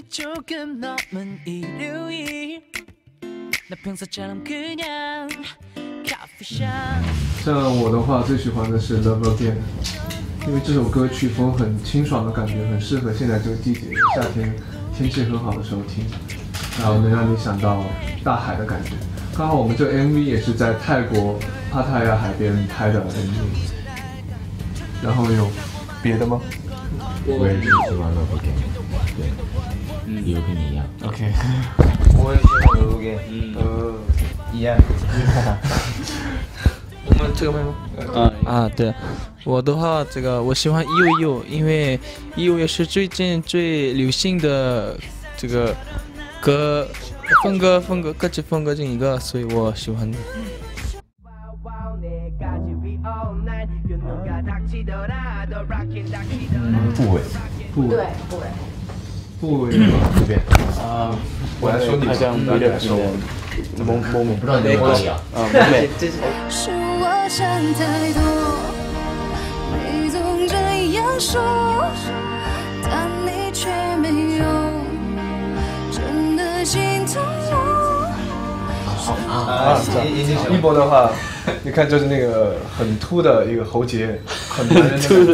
조금 넘은 일요일 나 평소처럼 그냥 커피숍 像我的话，最喜欢的是《Love Again》，因为这首歌曲风很清爽的感觉，很适合现在这个季节，夏天天气很好的时候听，然后能让你想到大海的感觉。刚好我们这个 MV 也是在泰国帕塔亚海边拍的 MV。然后有别的吗 我也是喜欢 Love Game，对，嗯，也跟你一样。？OK，我也喜欢 Love Game，嗯，一样。我们这个麦吗？嗯啊，对，我的话，这个我喜欢 U U，因为 U 也是最近最流行的这个歌风格风格歌曲风格中一个，所以我喜欢。部位，部位。对，不会。部位。这边，啊，我来说你。好像有点说我，某某某不知道你在哪里啊？啊，某美，是我想太多，你总这样说，但你却没有真的心疼我。啊，一波的话，你看就是那个很凸的一个喉结，很男人的感觉，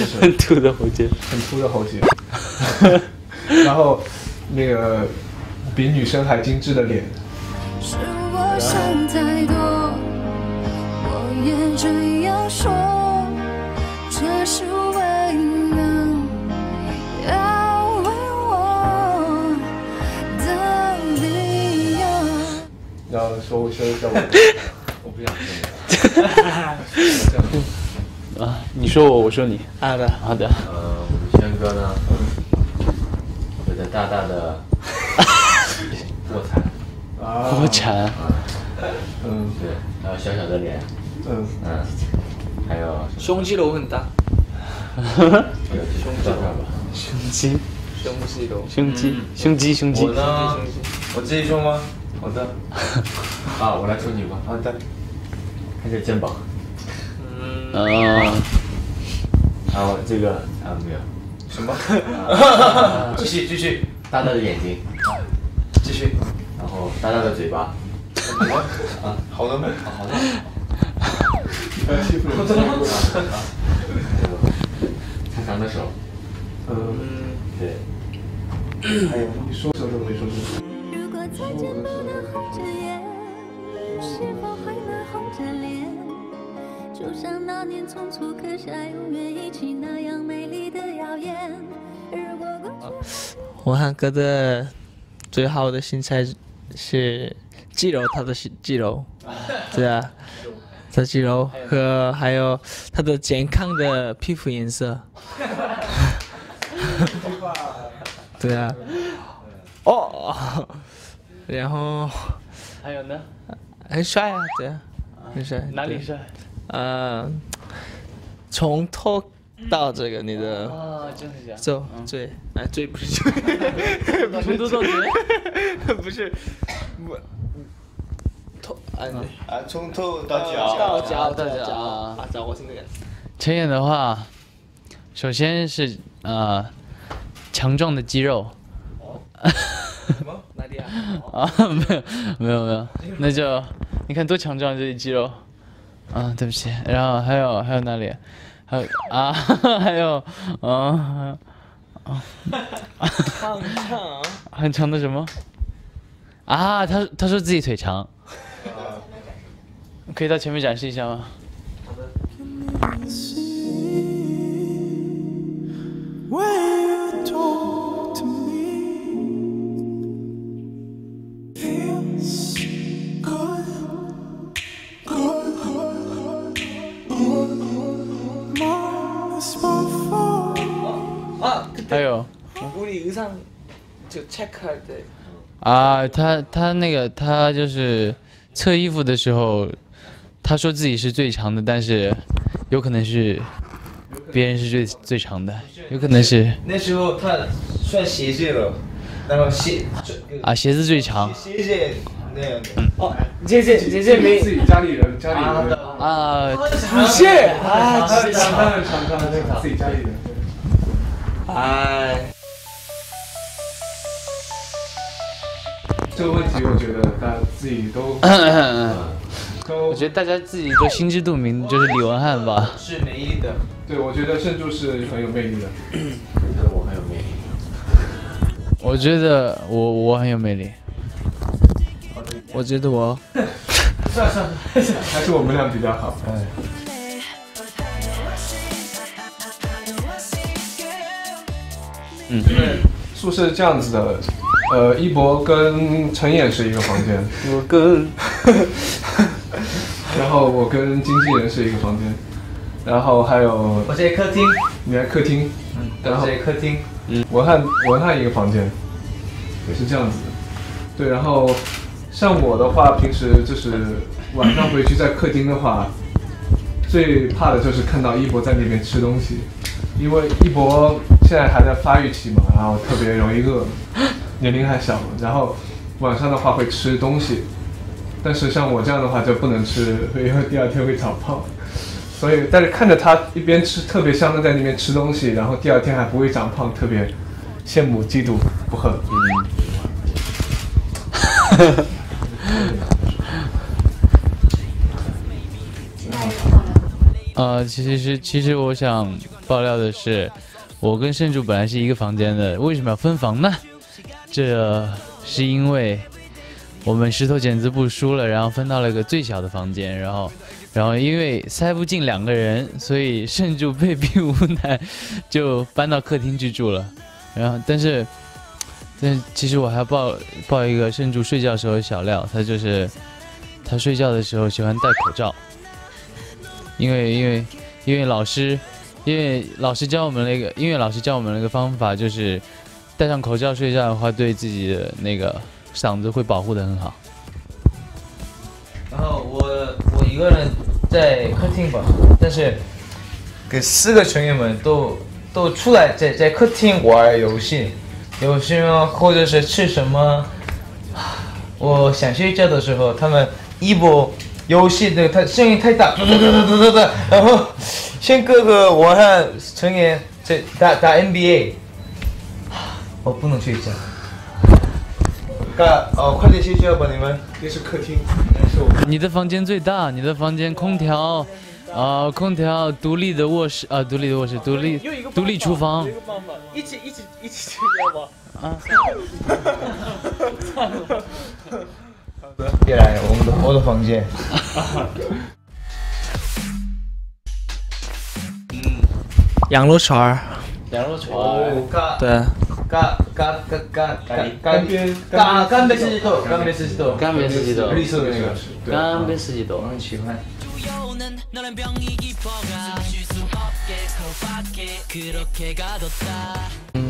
就是很秃的喉结，很凸的喉结，然后那个比女生还精致的脸，是我想太多，我也这样说，这是为了要为我的理由。然后说我说一下我，我不想听。啊，你说我，我说你，好的，好的，呃，我们轩哥呢，有着大大的卧 蚕，啊我馋，嗯对，还有小小的脸，嗯，嗯，还有胸肌肉很大，还有胸罩吧。胸肌，胸肌肉。胸肌，胸肌，胸肌。我，呢？我自己胸吗？好的，啊，我来说你吧。好的。看这肩膀，嗯，啊，然后这个啊没有，什么？继续继续，大大的眼睛，继续。然后大大的嘴巴，啊，好的吗？好的，不要欺负人，长长的手，嗯，对，还有你说什么都没说出来。如果再见不能红着眼，是否还能红着脸？就像那年匆促刻下永远一起那样美丽的谣言。如果过去。我汉哥的最好的身材是肌肉，他的是肌肉，对啊，他的肌肉和还有他的健康的皮肤颜色。对啊，哦，然后还有呢？很帅啊，对啊，很帅。哪里帅？呃，从头到这个你的啊，真的假的？走嘴，哎，嘴不是嘴，不是从头到嘴，不是，我头啊啊，从头到脚，到脚到脚啊啊，脚我是那个。陈演的话，首先是呃强壮的肌肉 啊？没有没有没有，那就你看多强壮这些肌肉啊，对不起，然后还有还有哪里？还有 啊，还有啊长长。很长的什么？啊，他他说自己腿长，可以到前面展示一下吗？우리 의상 저 체크할 때 啊，他他那个他就是测衣服的时候，他说自己是最长的，但是有可能是别人是最最长的，有可能是那时候他穿鞋子了，然后鞋啊鞋子最长鞋子那样的。哦，姐姐姐姐没自己家里人，家里人，啊，不是啊，他常常常常自己家里人。哎， 这个问题，我觉得大家自己都 都我觉得大家自己都心知肚明，就是李文翰吧。是美丽的。对，我觉得圣柱是很有魅力的。觉得我很有魅力。我觉得我我很有魅力。我觉得我算算还是我们俩比较好。嗯，因为宿舍这样子的，呃，一博跟陈演是一个房间，我跟 然后我跟经纪人是一个房间，然后还有我在客厅，你在客厅，然后我在客厅。嗯文翰文翰一个房间，也是这样子的。对，然后像我的话，平时就是晚上回去在客厅的话，最怕的就是看到一博在那边吃东西，因为一博现在还在发育期嘛，然后特别容易饿，年龄还小，然后晚上的话会吃东西，但是像我这样的话就不能吃，因为第二天会长胖。所以，但是看着他一边吃特别香的在那边吃东西，然后第二天还不会长胖，特别羡慕、嫉妒、不恨。呃，其实是其实我想爆料的是，我跟圣主本来是一个房间的，为什么要分房呢？这是因为我们石头剪子布输了，然后分到了一个最小的房间，然后然后因为塞不进两个人，所以圣柱被逼无奈就搬到客厅去住了。然后但是 但其实我还要报报一个圣柱睡觉时候的小料，他就是他睡觉的时候喜欢戴口罩。因为因为因为老师，因为老师教我们那个音乐老师教我们那个方法就是戴上口罩睡觉的话，对自己的那个嗓子会保护的很好。然后我我一个人在客厅吧，但是给四个成员们都都出来在在客厅玩游戏，游戏吗？或者是吃什么？我想睡觉的时候，他们一波游戏的太声音太大，哒哒哒哒哒哒，然后先哥哥我和成员在打打 NBA，我不能睡觉。干哦，快点睡觉吧，你们。这是客厅，那是我们你的房间最大，你的房间空调，啊、空调独立的卧室啊、独立的卧室，独立独立厨房。一起一起一起睡觉吧。别来我们的我的房间。羊肉串儿，羊肉串哦，嘎对，嘎嘎嘎嘎嘎干煸嘎干贝四季豆，干贝四季豆，干煸四季豆绿色的那个，对干煸四季豆我。很喜欢。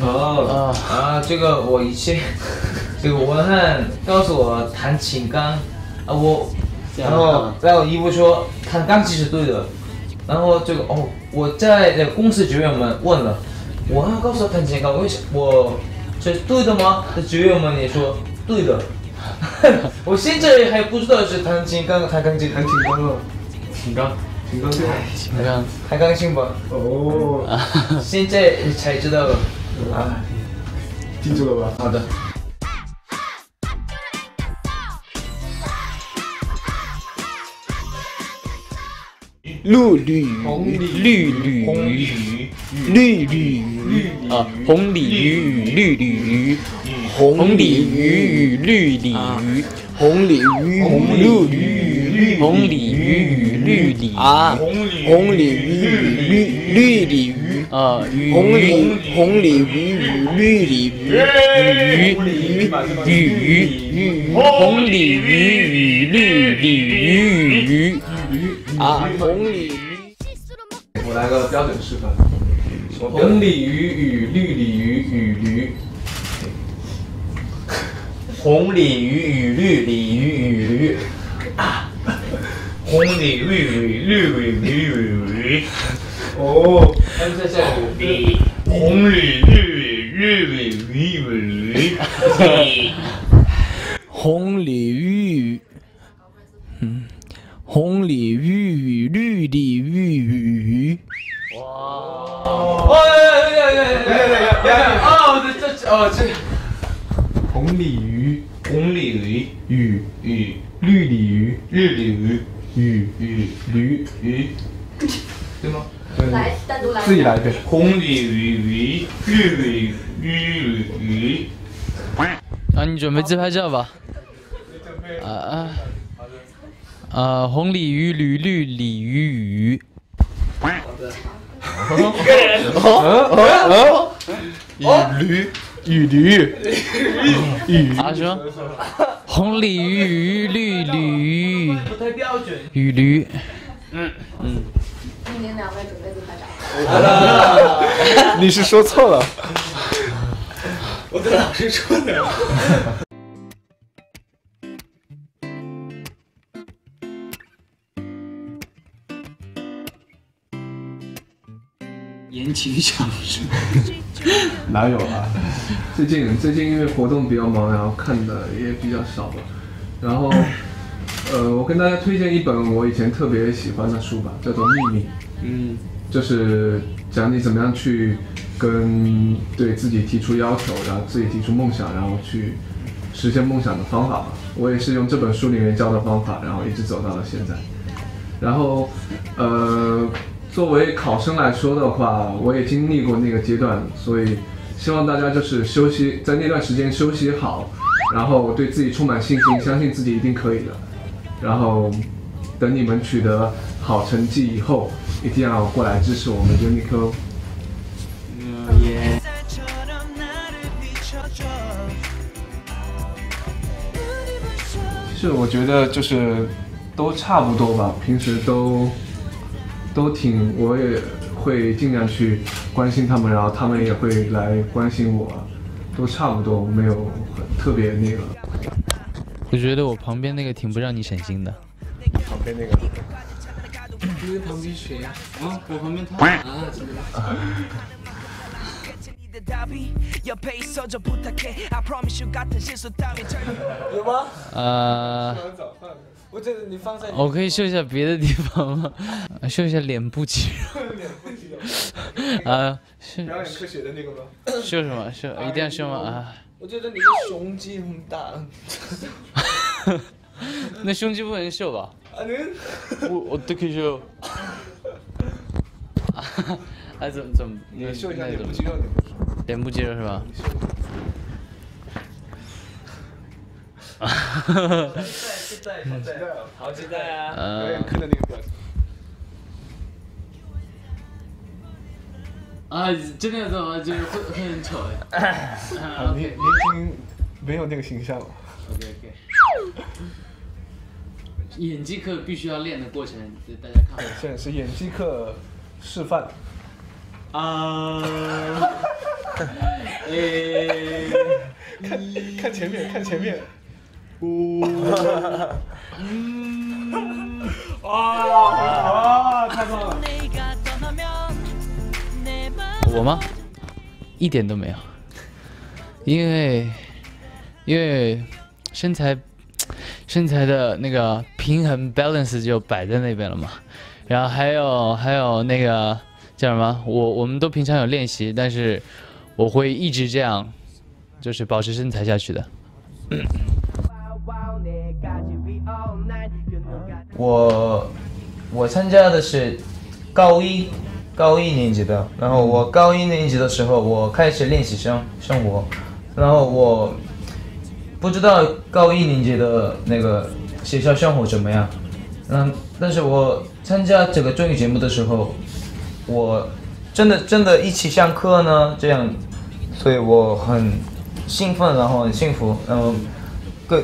哦，啊，这个我以前，这个文翰告诉我弹琴钢，啊我，然后然后姨夫说弹钢琴是对的，然后这个哦我在那个公司职员们问了，我还告诉他弹琴钢，为什我这是对的吗？这职员们也说对的，我现在还不知道是弹琴钢弹钢琴弹挺刚了，挺刚，挺刚对吧？你看，弹钢琴吧，哦，现在才知道了。啊，记住了吧？好的。绿绿红鲤绿鲤鱼，绿鲤鱼。啊，红鲤鱼与绿鲤鱼，红鲤鱼与绿鲤鱼，红鲤鱼与绿鲤鱼，红鲤鱼与绿鲤啊，红鲤鱼与绿鲤鱼。啊，鱼红鲤红鲤鱼与绿鲤鱼，鱼鱼。鱼鱼，红鲤鱼与绿鲤鱼。鱼啊，红鲤鱼。我来个标准示范。红鲤鱼与绿鲤鱼。与驴，红鲤鱼与绿鲤鱼。与驴，啊，红鲤鱼与绿鲤鱼。与驴，哦，红鲤鱼与绿鲤鱼。与驴，红鲤鱼，嗯，红鲤鱼与绿鲤鱼与鱼。哦呀呀呀呀呀呀呀！哦，这这哦这红鲤鱼红鲤鱼，与与，绿鲤鱼绿鲤鱼，与与，驴，鱼，对吗？来，单独来。自己来一遍。红鲤鱼，鱼，绿鲤鱼，鱼。啊，你准备自拍照吧？啊啊。啊，红鲤鱼，绿绿鲤鱼鱼。鱼驴，雨驴，雨啊什么？红鲤鱼，绿鲤鱼，不太标准。雨驴。今年两位准备自拍照。你是说错了。言情小说。哪有啊？最近最近因为活动比较忙，然后看的也比较少吧。然后，呃，我跟大家推荐一本我以前特别喜欢的书吧，叫做《秘密》。嗯，就是讲你怎么样去跟对自己提出要求，然后自己提出梦想，然后去实现梦想的方法吧。我也是用这本书里面教的方法，然后一直走到了现在。然后，呃，作为考生来说的话，我也经历过那个阶段，所以希望大家就是休息，在那段时间休息好，然后对自己充满信心，相信自己一定可以的。然后，等你们取得好成绩以后，一定要过来支持我们 Uniqlo。耶。其实我觉得就是都差不多吧，平时都都挺，我也会尽量去关心他们，然后他们也会来关心我，都差不多，没有很特别那个。我觉得我旁边那个挺不让你省心的。旁边那个，旁边谁呀？啊，我旁边他。啊，怎么了？有吗？呃，我觉得你放在我可以秀一下别的地方吗？啊 秀一下脸部肌肉。啊，秀 表演科学的那个吗？秀什么？秀一定要秀吗？啊，我觉得你的胸肌很大。那胸肌不能秀吧？啊，你我我都可以秀。哎，怎么怎么？你秀一下脸部肌肉。脸部肌肉是吧？期待期待，好期待啊！表呃演，课的那个表情。啊，真的要做吗？就是会会很丑哎。啊，你你已经没有那个形象了。OK OK。演技课必须要练的过程，给大家看。现在是演技课示范。啊。诶。看前面，看前面。哇！太棒了！我吗？一点都没有，因为因为身材身材的那个平衡 balance 就摆在那边了嘛，然后还有还有那个叫什么？我我们都平常有练习，但是我会一直这样，就是保持身材下去的。我我参加的是高一高一年级的，然后我高一年级的时候，我开始练习生生活，然后我不知道高一年级的那个学校生活怎么样，嗯，但是我参加这个综艺节目的时候，我真的真的一起上课呢，这样，所以我很兴奋，然后很幸福，然后各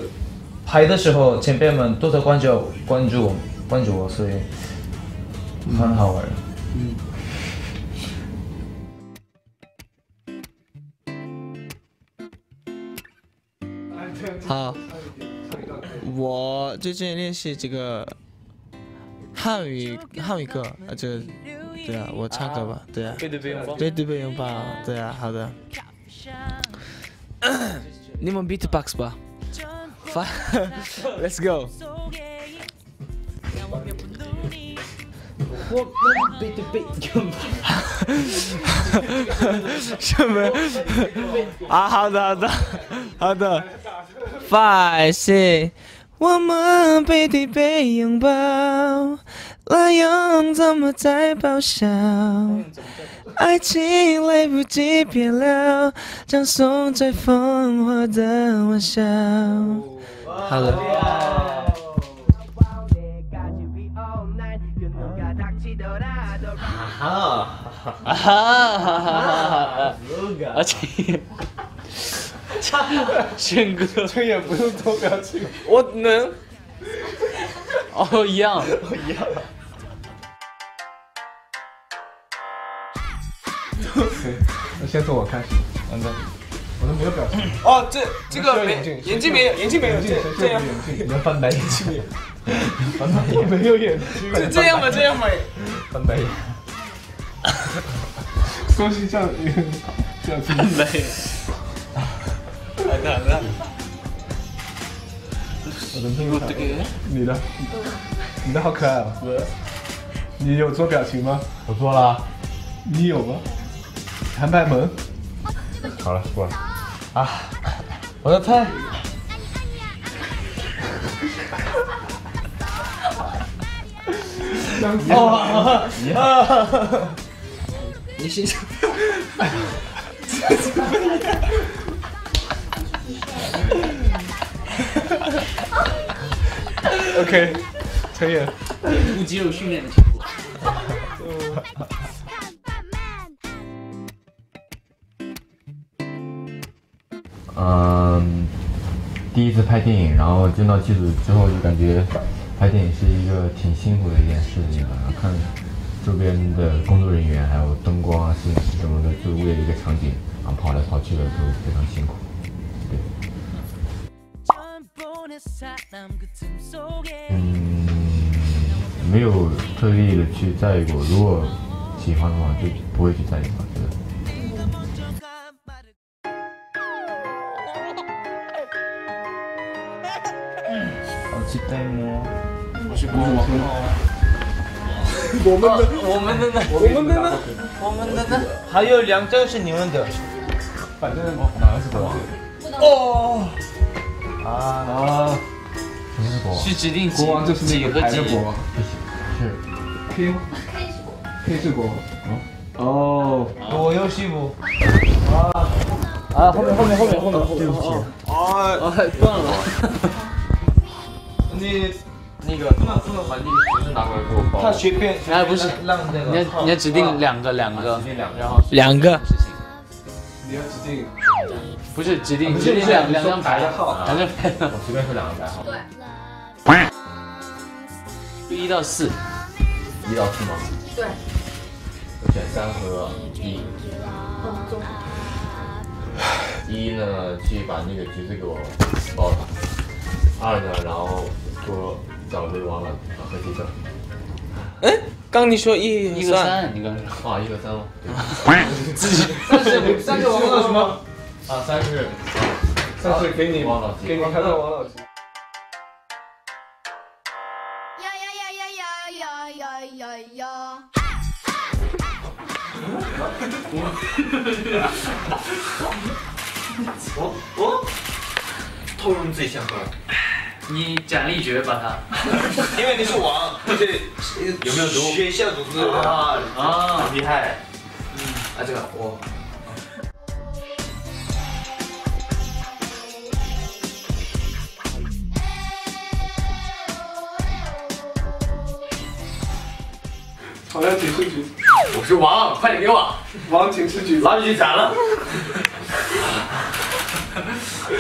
排的时候，前辈们多多关注关注我关注我，所以很好玩。嗯好，我最近练习这个汉语汉语歌，啊，这对啊，我唱歌吧，对啊，对对背拥抱背对背拥抱，对啊，好的。你们 beatbox 吧，发 Let's go。我们背对背拥抱。什么？啊，好的，好的，好的。five six，我们背对背拥抱，滥用怎么再报销？爱情来不及变老，将送在烽火的玩笑。好了。啊，啊哈哈哈哈！而且，轩哥，这也不用做表情。我能。哦，一样。一样。那先从我开始。嗯对。我都没有表情。哦，这这个没眼镜，眼镜没有，眼镜没有，这这样。你要翻白眼睛没有？翻白眼没有眼睛。就这样吧，这样吧。翻白眼。恭喜这样这样翻白眼。来的来的。我的屁股你的，你的好可爱啊！你有做表情吗？我做了。你有吗？韩白门。好了，过了。啊，我的菜。哦，啊！你欣赏。OK，可以。腹部肌肉训练的成果。嗯，第一次拍电影，然后进到剧组之后，就感觉拍电影是一个挺辛苦的一件事情啊。看周边的工作人员，还有灯光啊、摄影师什么的，就为了一个场景，然后跑来跑去的都非常辛苦。对。嗯，没有特意的去在意过，如果喜欢的话，就不会去在意吧，我们的，我们的呢？我们的呢？我们的呢？还有两张是你们的。反正哪个是国王？哦。啊啊！什么是国王？是指定国王就是那个牌的国王，是 K K 是国王。哦。我游戏不。啊啊！后面后面后面后面后面。对不起。啊！断了。你那个不能不能把那个纸拿过来给我包。他随便。哎，不是，让那个。你要你要指定两个两个，然后两个。你要指定。不是指定指定两两张牌的号，两张牌。我随便说两个牌号。对。就一到四。一到四吗？对。我选三和一。一呢，去把那个橘子给我包了。二呢，然后说找回娃娃啊，和迪克。哎。刚你说一一个三，你刚才说啊一个三吗？自己三是三是王老师吗？啊三是三是给你王老师，给你看到王老师。呀呀呀呀呀呀呀呀呀！我我我，偷人最先喝。你奖励角把他，因为你是王，而且有没有读？学校组织啊啊，厉害。嗯，啊这个我。好像警示局。我是王，快点给我。王警示局。老几斩了。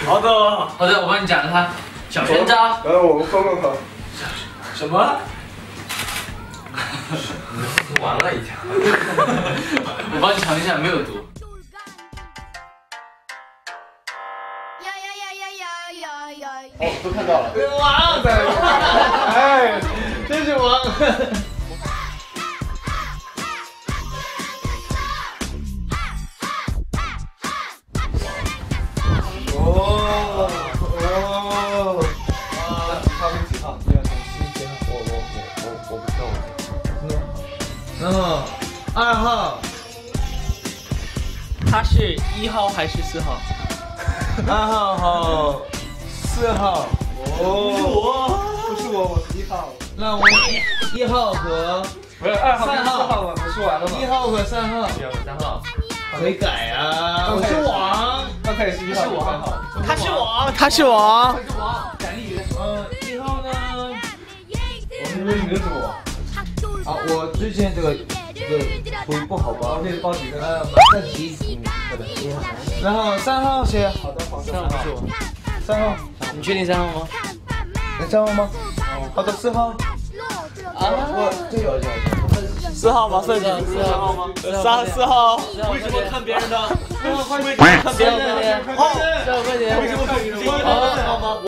好的，好的，我帮你讲了他。小拳渣。来我们碰碰他。什么？完了已经。我帮你尝一下，没有毒。呀呀呀呀呀呀呀！哦，都看到了。王在，哎，真是王。还是四号？二号号四号。哦，不是我，不是我，我是一号。那我们一号和不是二号跟三四号我们说完了吗？一号和三号，一号和三号，可以改啊。我是王，刚开始是一号，是三号。他是王，他是王。呃，一号呢？我们你们怎么玩？啊，我最近这个这个不不好吧？可以报几个？呃，马上急，嗯，好的。然后三号谁？好的，好的。三号是我，三号，你确定三号吗？你三号吗？好的，四号。啊，我这有有。四号吗？四号，四号吗？三四号。为什么看别人的？为什么看别人的？哦，四号快点。为什么看别人的？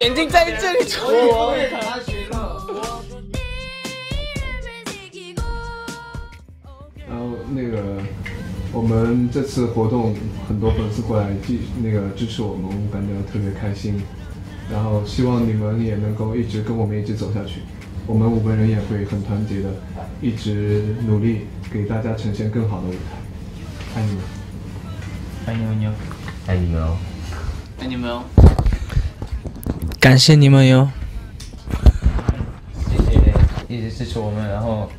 眼睛在这里瞅我。那个，我们这次活动很多粉丝过来继那个支持我们，我们感觉特别开心。然后希望你们也能够一直跟我们一直走下去。我们五个人也会很团结的，一直努力给大家呈现更好的舞台。爱你们。爱你们哟，爱你们哦。爱你们哦。感谢你们哟。谢谢一直支持我们，然后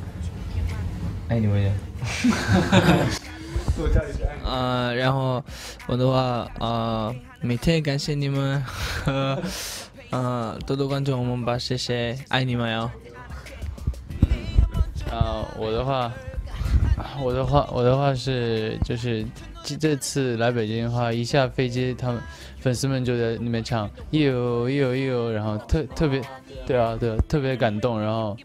爱你们哟。呃，然后我的话，呃，每天感谢你们和 呃多多关注我们吧，谢谢，爱你们哟。啊，我的话，我的话，我的话是就是这这次来北京的话，一下飞机，他们粉丝们就在那边唱“哟哟哟”，然后特特别，对啊对啊，特别感动，然后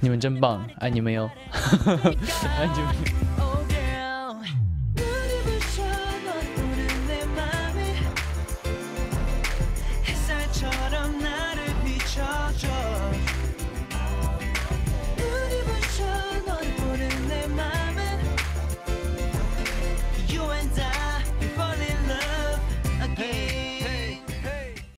你们真棒，爱你们哟，爱你们。